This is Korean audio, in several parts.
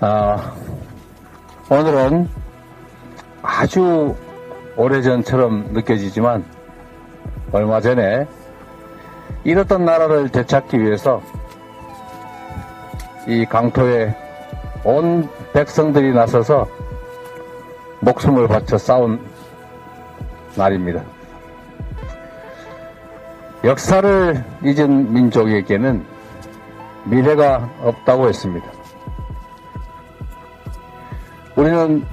아, 오늘은 아주 오래전처럼 느껴지지만 얼마 전에 잃었던 나라를 되찾기 위해서 이 강토에 온 백성들이 나서서 목숨을 바쳐 싸운 날입니다. 역사를 잊은 민족에게는 미래가 없다고 했습니다. 우리는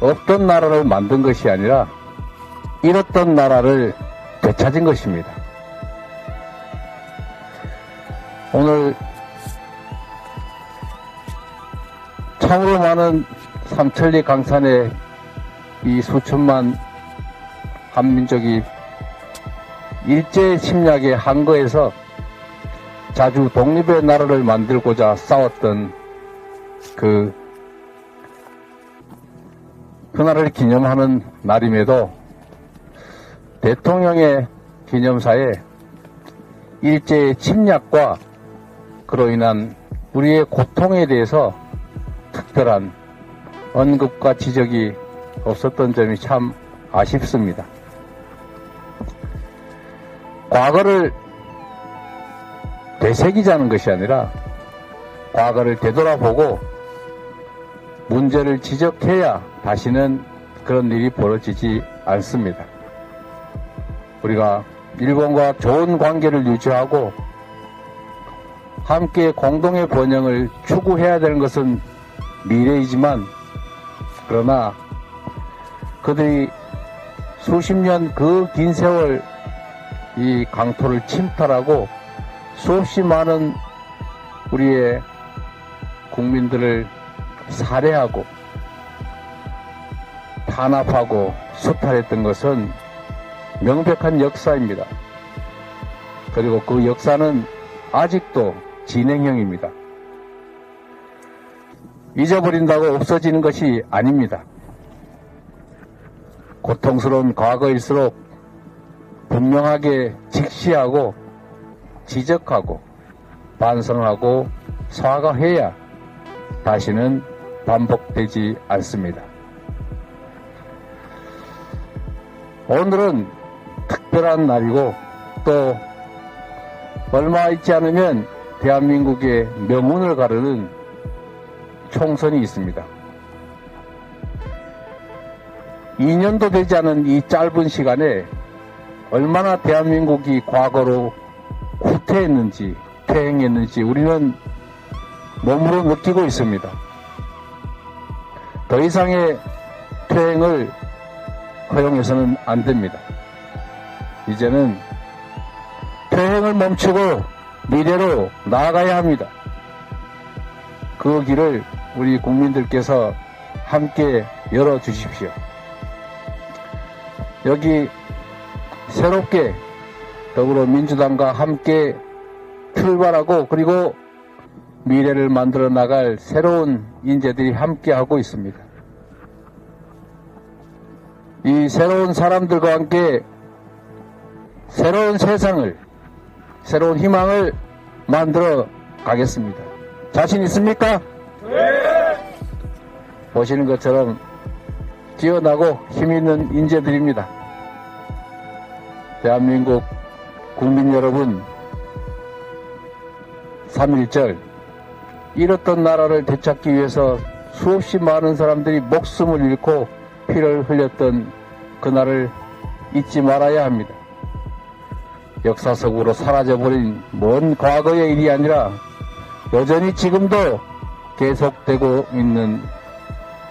없던 나라를 만든 것이 아니라 잃었던 나라를 되찾은 것입니다. 오늘 참으로 많은 삼천리 강산에 이 수천만 한민족이 일제 침략의 한거에서 자주 독립의 나라를 만들고자 싸웠던 그 그날을 기념하는 날임에도 대통령의 기념사에 일제의 침략과 그로 인한 우리의 고통에 대해서 특별한 언급과 지적이 없었던 점이 참 아쉽습니다. 과거를 되새기자는 것이 아니라 과거를 되돌아보고 문제를 지적해야 다시는 그런 일이 벌어지지 않습니다. 우리가 일본과 좋은 관계를 유지하고 함께 공동의 번영을 추구해야 되는 것은 미래이지만 그러나 그들이 수십 년 그 긴 세월 이 강토를 침탈하고 수없이 많은 우리의 국민들을 살해하고 탄압하고 수탈했던 것은 명백한 역사입니다. 그리고 그 역사는 아직도 진행형입니다. 잊어버린다고 없어지는 것이 아닙니다. 고통스러운 과거일수록 분명하게 직시하고 지적하고 반성하고 사과해야 다시는 반복되지 않습니다. 오늘은 특별한 날이고 또 얼마 있지 않으면 대한민국의 명운을 가르는 총선이 있습니다. 2년도 되지 않은 이 짧은 시간에 얼마나 대한민국이 과거로 후퇴했는지 퇴행했는지 우리는 몸으로 느끼고 있습니다. 더 이상의 퇴행을 허용해서는 안 됩니다. 이제는 퇴행을 멈추고 미래로 나아가야 합니다. 그 길을 우리 국민들께서 함께 열어주십시오. 여기 새롭게 더불어민주당과 함께 출발하고 그리고 미래를 만들어 나갈 새로운 인재들이 함께 하고 있습니다. 이 새로운 사람들과 함께 새로운 세상을, 새로운 희망을 만들어 가겠습니다. 자신 있습니까? 네! 보시는 것처럼 뛰어나고 힘있는 인재들입니다. 대한민국 국민 여러분, 3.1절, 잃었던 나라를 되찾기 위해서 수없이 많은 사람들이 목숨을 잃고 피를 흘렸던 그날을 잊지 말아야 합니다. 역사 속으로 사라져버린 먼 과거의 일이 아니라 여전히 지금도 계속되고 있는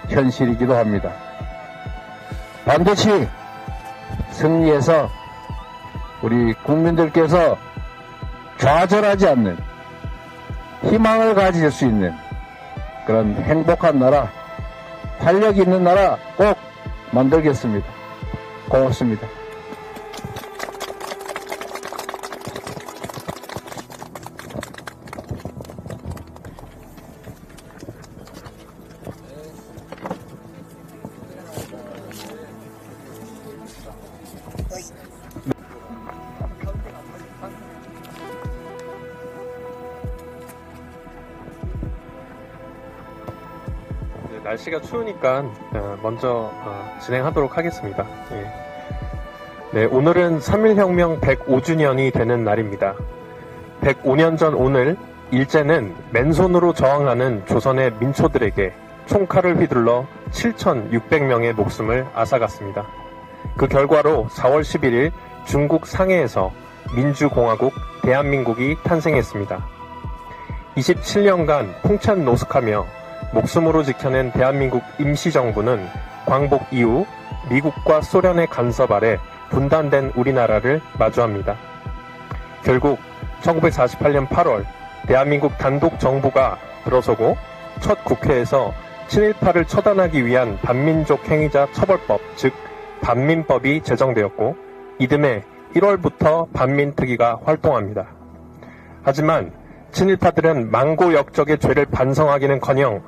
현실이기도 합니다. 반드시 승리해서 우리 국민들께서 좌절하지 않는 희망을 가질 수 있는 그런 행복한 나라, 활력 있는 나라 꼭 만들겠습니다. 고맙습니다. 날씨가 추우니까 어, 먼저 어, 진행하도록 하겠습니다. 예. 네, 오늘은 3.1혁명 105주년이 되는 날입니다. 105년 전 오늘 일제는 맨손으로 저항하는 조선의 민초들에게 총칼을 휘둘러 7,600명의 목숨을 앗아갔습니다. 그 결과로 4월 11일 중국 상해에서 민주공화국 대한민국이 탄생했습니다. 27년간 풍찬 노숙하며 목숨으로 지켜낸 대한민국 임시정부는 광복 이후 미국과 소련의 간섭 아래 분단된 우리나라를 마주합니다. 결국 1948년 8월 대한민국 단독 정부가 들어서고 첫 국회에서 친일파를 처단하기 위한 반민족 행위자 처벌법, 즉 반민법이 제정되었고 이듬해 1월부터 반민특위가 활동합니다. 하지만 친일파들은 망고 역적의 죄를 반성하기는커녕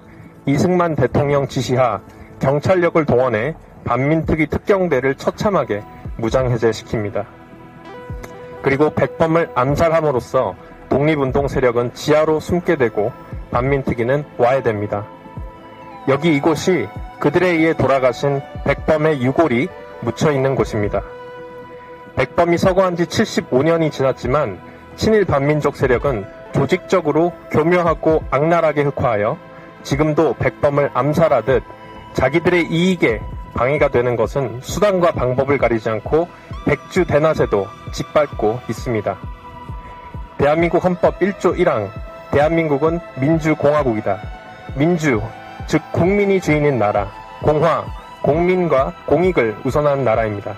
이승만 대통령 지시하 경찰력을 동원해 반민특위 특경대를 처참하게 무장해제시킵니다. 그리고 백범을 암살함으로써 독립운동 세력은 지하로 숨게 되고 반민특위는 와해됩니다. 여기 이곳이 그들에 의해 돌아가신 백범의 유골이 묻혀 있는 곳입니다. 백범이 서거한 지 75년이 지났지만 친일 반민족 세력은 조직적으로 교묘하고 악랄하게 흑화하여 지금도 백범을 암살하듯 자기들의 이익에 방해가 되는 것은 수단과 방법을 가리지 않고 백주 대낮에도 짓밟고 있습니다. 대한민국 헌법 1조 1항 대한민국은 민주공화국이다. 민주, 즉 국민이 주인인 나라, 공화, 공민과 공익을 우선하는 나라입니다.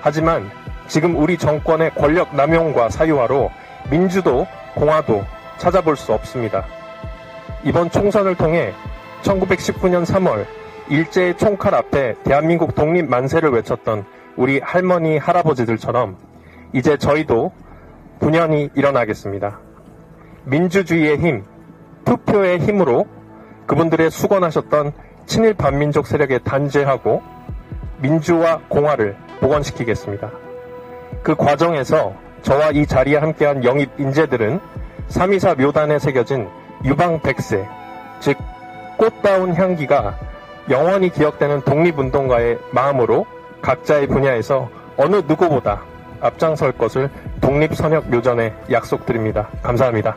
하지만 지금 우리 정권의 권력 남용과 사유화로 민주도 공화도 찾아볼 수 없습니다. 이번 총선을 통해 1919년 3월 일제의 총칼 앞에 대한민국 독립 만세를 외쳤던 우리 할머니, 할아버지들처럼 이제 저희도 분연히 일어나겠습니다. 민주주의의 힘, 투표의 힘으로 그분들의 수건하셨던 친일 반민족 세력에 단죄하고 민주와 공화를 복원시키겠습니다. 그 과정에서 저와 이 자리에 함께한 영입 인재들은 324 묘단에 새겨진 유방 백세, 즉 꽃다운 향기가 영원히 기억되는 독립운동가의 마음으로 각자의 분야에서 어느 누구보다 앞장설 것을 독립선혁 묘전에 약속드립니다. 감사합니다.